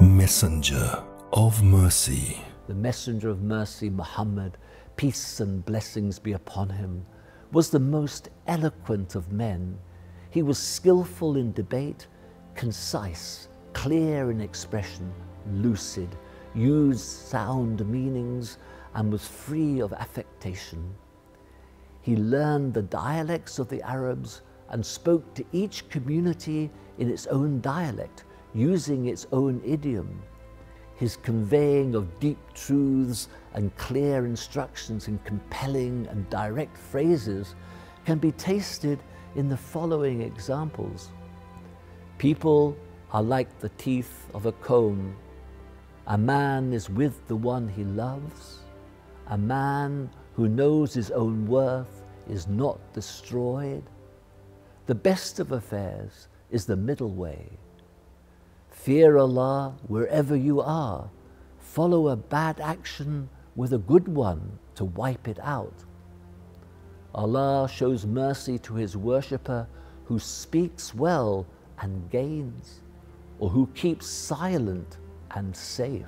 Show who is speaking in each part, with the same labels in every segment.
Speaker 1: messenger of mercy.
Speaker 2: The messenger of mercy, Muhammad, peace and blessings be upon him, was the most eloquent of men. He was skillful in debate, concise, clear in expression, lucid, used sound meanings, and was free of affectation. He learned the dialects of the Arabs and spoke to each community in its own dialect, using its own idiom. His conveying of deep truths and clear instructions in compelling and direct phrases can be tasted in the following examples. People are like the teeth of a comb. A man is with the one he loves. A man who knows his own worth is not destroyed. The best of affairs is the middle way. Fear Allah wherever you are. Follow a bad action with a good one to wipe it out. Allah shows mercy to his worshipper who speaks well and gains, or who keeps silent and safe.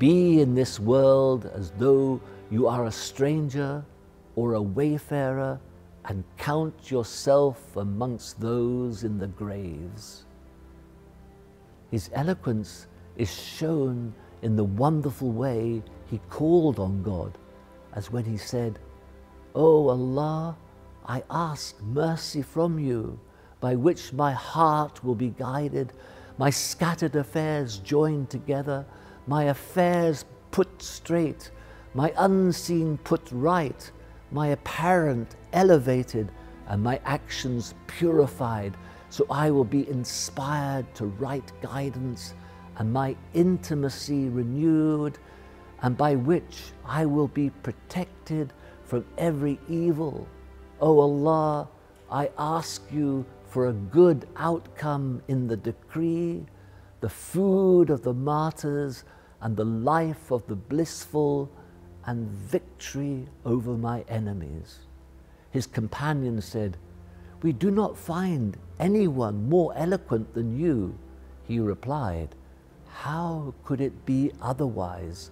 Speaker 2: Be in this world as though you are a stranger or a wayfarer and count yourself amongst those in the graves. His eloquence is shown in the wonderful way he called on God, as when he said, O oh Allah, I ask mercy from you, by which my heart will be guided, my scattered affairs joined together, my affairs put straight, my unseen put right, my apparent elevated, and my actions purified, so I will be inspired to right guidance, and my intimacy renewed, and by which I will be protected from every evil. O Allah, I ask you for a good outcome in the decree, the food of the martyrs, and the life of the blissful, and victory over my enemies. His companion said, We do not find anyone more eloquent than you. He replied, How could it be otherwise?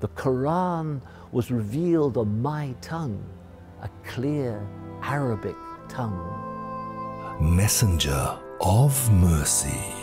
Speaker 2: The Quran was revealed on my tongue, a clear Arabic tongue.
Speaker 1: Messenger of mercy.